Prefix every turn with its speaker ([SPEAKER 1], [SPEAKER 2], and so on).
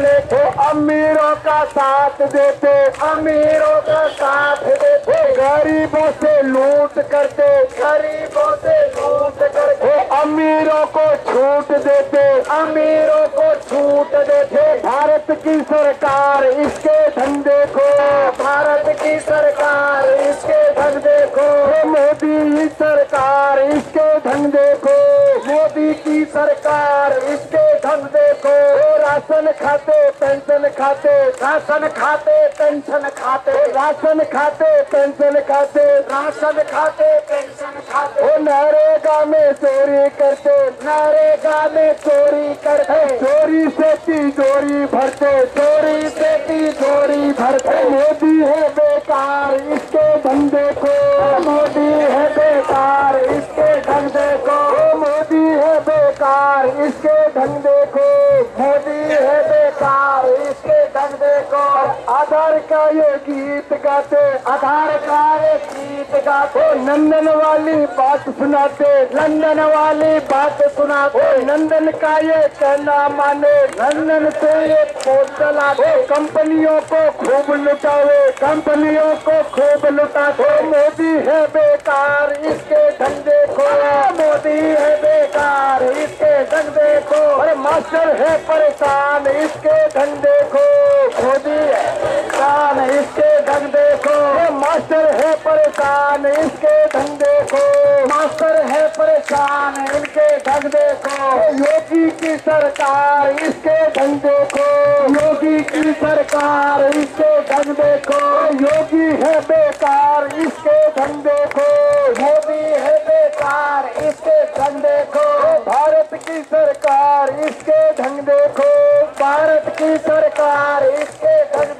[SPEAKER 1] वाले तो अमीरों का साथ देते, अमीरों का साथ देते। गरीबों से लूट करते, गरीबों से लूट करते अमीरों को छूट देते, अमीरों को छूट देते। भारत की सरकार इसके धंधे को, भारत की सरकार इसके धंधे को। मोदी सरकार इसके धंधे को, मोदी की सरकार को राशन खाते, पेंशन खाते, राशन खाते, पेंशन खाते। राशन खाते, पेंशन खाते। राशन खाते, पेंशन खाते। वो नरेगा में चोरी करते नरेगा में चोरी करते। चोरी से तिजोरी भरते, चोरी से तिजोरी भरते। मोदी है बेकार, इसके धंधे को। मोदी है बेकार, इसके धंधे को। मोदी है बेकार, इसके धंधे आधार का ये गीत गाते, आधार का ये गीत गाते। नंदन वाली बात सुनाते लंदन वाली बात सुनाते। नंदन का ये कहना माने लंदन से ये पोस्ट चलाते। कंपनियों को खूब लुटावे, कंपनियों को खूब लुटाते। मोदी है बेकार, इसके धंधे को। मोदी है बेकार, इसके धंधे को। मास्टर है परेशान, इसके धंधे को। परेशान इसके धंधे को। मास्टर है परेशान इनके धंधे को। योगी की सरकार इसके धंधे को। योगी की सरकार इसके धंधे को। योगी है बेकार इसके धंधे को। मोदी है बेकार इसके धंधे को। भारत की सरकार इसके धंधे को। भारत की सरकार इसके धंधे